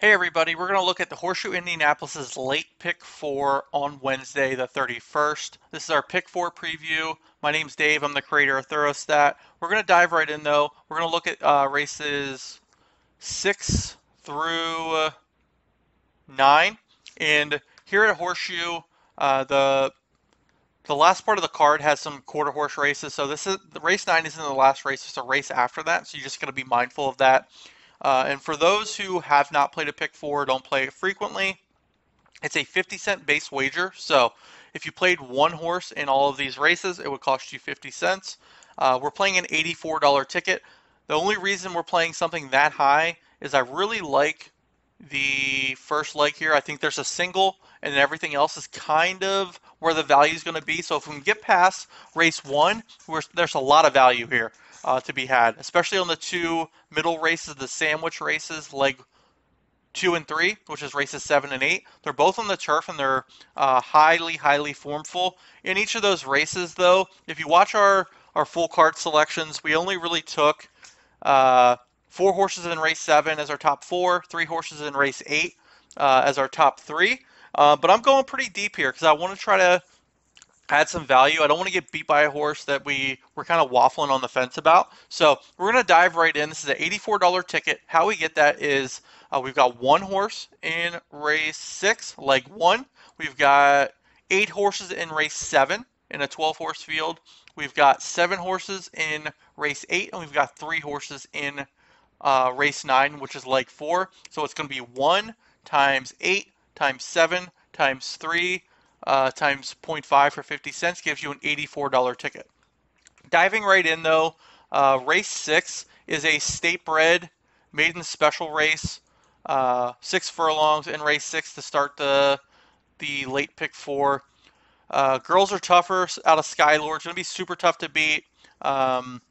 Hey everybody, we're going to look at the Horseshoe Indianapolis's late pick four on Wednesday the 31st. This is our pick four preview. My name's Dave, I'm the creator of Thorostat. We're going to dive right in though. We're going to look at uh, races six through nine. And here at Horseshoe, uh, the the last part of the card has some quarter horse races. So this is the race nine isn't the last race, it's a race after that. So you're just going to be mindful of that. Uh, and for those who have not played a pick four, don't play it frequently, it's a 50 cent base wager. So if you played one horse in all of these races, it would cost you 50 cents. Uh, we're playing an $84 ticket. The only reason we're playing something that high is I really like the first leg here. I think there's a single, and everything else is kind of where the value is going to be. So if we can get past race one, there's a lot of value here uh, to be had, especially on the two middle races, the sandwich races, leg two and three, which is races seven and eight. They're both on the turf and they're uh, highly, highly formful. In each of those races, though, if you watch our, our full card selections, we only really took uh, four horses in race seven as our top four, three horses in race eight uh, as our top three. Uh, but I'm going pretty deep here because I want to try to add some value. I don't want to get beat by a horse that we were kind of waffling on the fence about. So we're going to dive right in. This is an $84 ticket. How we get that is uh, we've got one horse in race six, leg one. We've got eight horses in race seven in a 12 horse field. We've got seven horses in race eight, and we've got three horses in uh, race nine, which is leg four. So it's going to be one times eight times seven times three uh, times 0.5 for 50 cents gives you an $84 ticket. Diving right in though, uh, race six is a state bred maiden special race. Uh, six furlongs in race six to start the the late pick four. Uh, girls are tougher out of Skylord. It's going to be super tough to beat. Um,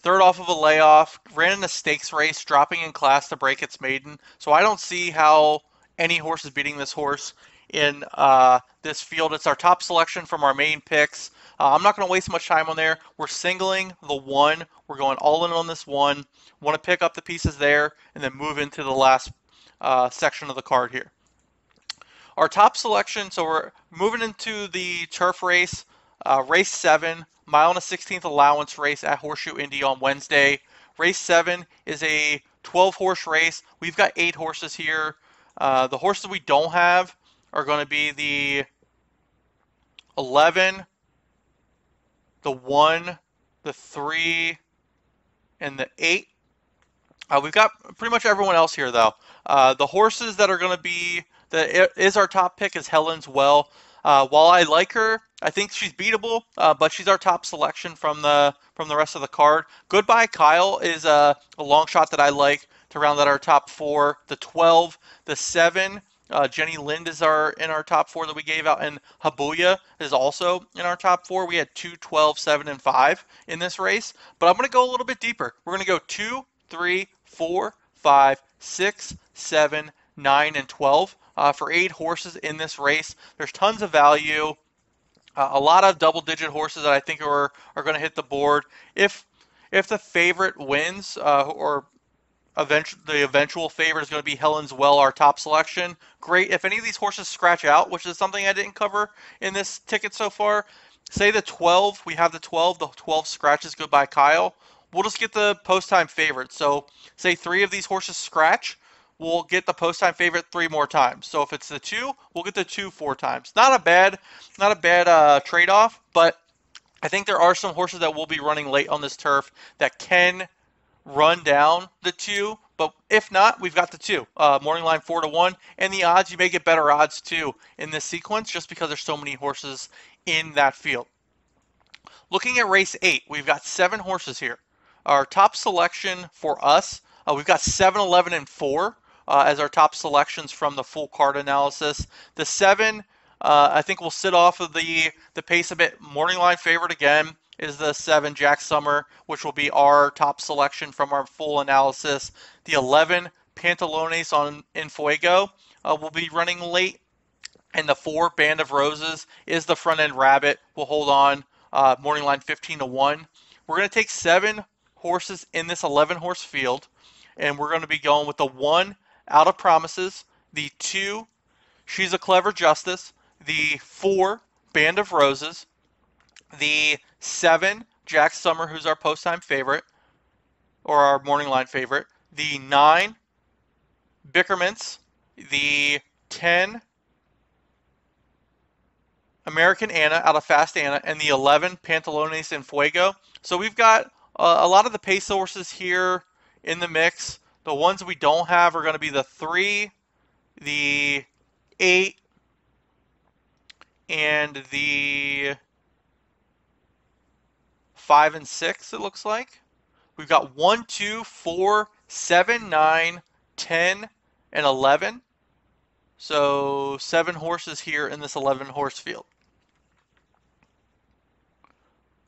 third off of a layoff, ran in a stakes race, dropping in class to break its maiden. So I don't see how any horse is beating this horse in uh, this field. It's our top selection from our main picks. Uh, I'm not going to waste much time on there. We're singling the one. We're going all in on this one. Want to pick up the pieces there and then move into the last uh, section of the card here. Our top selection, so we're moving into the turf race, uh, race 7, mile and a 16th allowance race at Horseshoe Indy on Wednesday. Race 7 is a 12 horse race. We've got eight horses here. Uh, the horses we don't have are going to be the 11, the 1, the 3, and the 8. Uh, we've got pretty much everyone else here, though. Uh, the horses that are going to be the is our top pick is Helen's Well. Uh, while I like her, I think she's beatable, uh, but she's our top selection from the from the rest of the card. Goodbye Kyle is a, a long shot that I like to round out our top four. The 12, the 7, uh, Jenny Lind is our in our top four that we gave out, and Habuya is also in our top four. We had 2, 12, 7, and 5 in this race, but I'm going to go a little bit deeper. We're going to go 2, 3, 4, 5, 6, 7, 9, and 12 uh, for eight horses in this race. There's tons of value. Uh, a lot of double-digit horses that I think are are going to hit the board. If if the favorite wins uh, or eventual, the eventual favorite is going to be Helen's Well, our top selection. Great. If any of these horses scratch out, which is something I didn't cover in this ticket so far, say the 12, we have the 12, the 12 scratches goodbye Kyle. We'll just get the post time favorite. So say three of these horses scratch, we'll get the post time favorite three more times. So if it's the two, we'll get the two four times. Not a bad, not a bad uh, trade off, but I think there are some horses that will be running late on this turf that can run down the two. But if not, we've got the two. Uh, morning line four to one, and the odds you may get better odds too in this sequence, just because there's so many horses in that field. Looking at race eight, we've got seven horses here. Our top selection for us, uh, we've got 7, 11, and 4 uh, as our top selections from the full card analysis. The 7, uh, I think, will sit off of the, the pace a bit. Morning line favorite again is the 7 Jack Summer, which will be our top selection from our full analysis. The 11 Pantalones en Fuego uh, will be running late. And the 4 Band of Roses is the front end rabbit. We'll hold on uh, morning line 15 to 1. We're going to take seven horses in this 11 horse field, and we're going to be going with the 1 Out of Promises, the 2, She's a Clever Justice, the 4, Band of Roses, the 7, Jack Summer, who's our post time favorite, or our morning line favorite, the 9, Bickermans, the 10, American Anna out of Fast Anna, and the 11 Pantalones en Fuego. So we've got uh, a lot of the pace horses here in the mix. The ones we don't have are going to be the 3, the 8, and the 5 and 6, it looks like. We've got 1, 2, 4, 7, 9, 10, and 11. So seven horses here in this 11 horse field.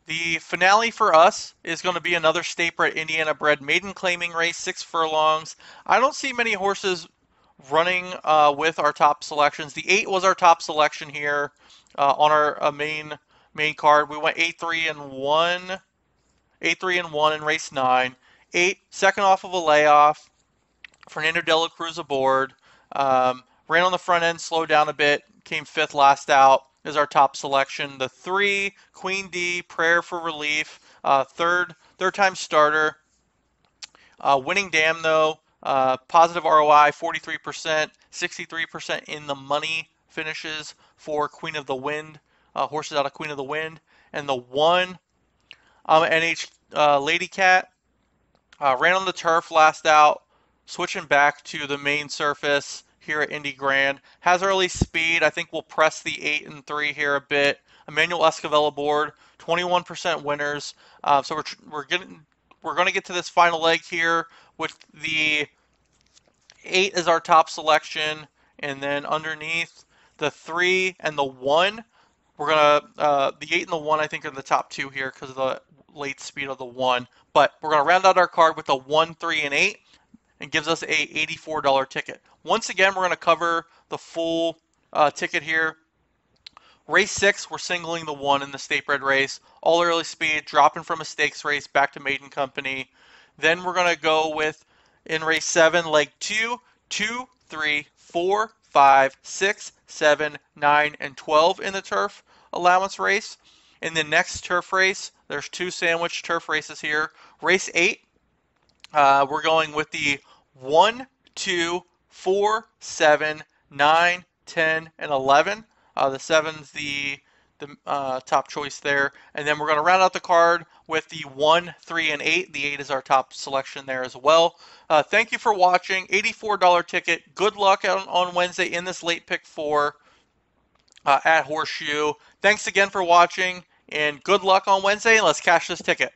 The finale for us is going to be another bred Indiana bred maiden claiming race, six furlongs. I don't see many horses running uh, with our top selections. The eight was our top selection here uh, on our uh, main main card. We went eight three and one, eight three and one in race nine. Eight second off of a layoff. Fernando de la Cruz aboard. Um, ran on the front end, slowed down a bit, came fifth last out is our top selection. The three, Queen D, Prayer for Relief, uh, third third time starter. Uh, winning Dam though, uh, positive ROI 43%, 63% in the money finishes for Queen of the Wind, uh, horses out of Queen of the Wind, and the one um, NH uh, Lady Cat uh, ran on the turf last out, switching back to the main surface here at Indy Grand. Has early speed. I think we'll press the 8 and 3 here a bit. Emmanuel Esquivel aboard, 21% winners. Uh, so we're, we're getting we're going to get to this final leg here with the 8 as our top selection and then underneath the 3 and the 1 we're going to uh, the 8 and the 1 I think are the top two here because of the late speed of the 1 but we're going to round out our card with the 1 3 and 8 and gives us a $84 ticket. Once again, we're going to cover the full uh, ticket here. Race six, we're singling the one in the state bred race. All early speed, dropping from a stakes race back to maiden company. Then we're going to go with in race seven, leg two, two, three, four, five, six, seven, nine, and 12 in the turf allowance race. In the next turf race, there's two sandwich turf races here. Race eight, uh, we're going with the 1, 2, 4, 7, 9, 10, and 11. Uh, the 7's the, the uh, top choice there. And then we're going to round out the card with the 1, 3, and 8. The 8 is our top selection there as well. Uh, thank you for watching. $84 ticket. Good luck on, on Wednesday in this late pick 4 uh, at Horseshoe. Thanks again for watching, and good luck on Wednesday, and let's cash this ticket.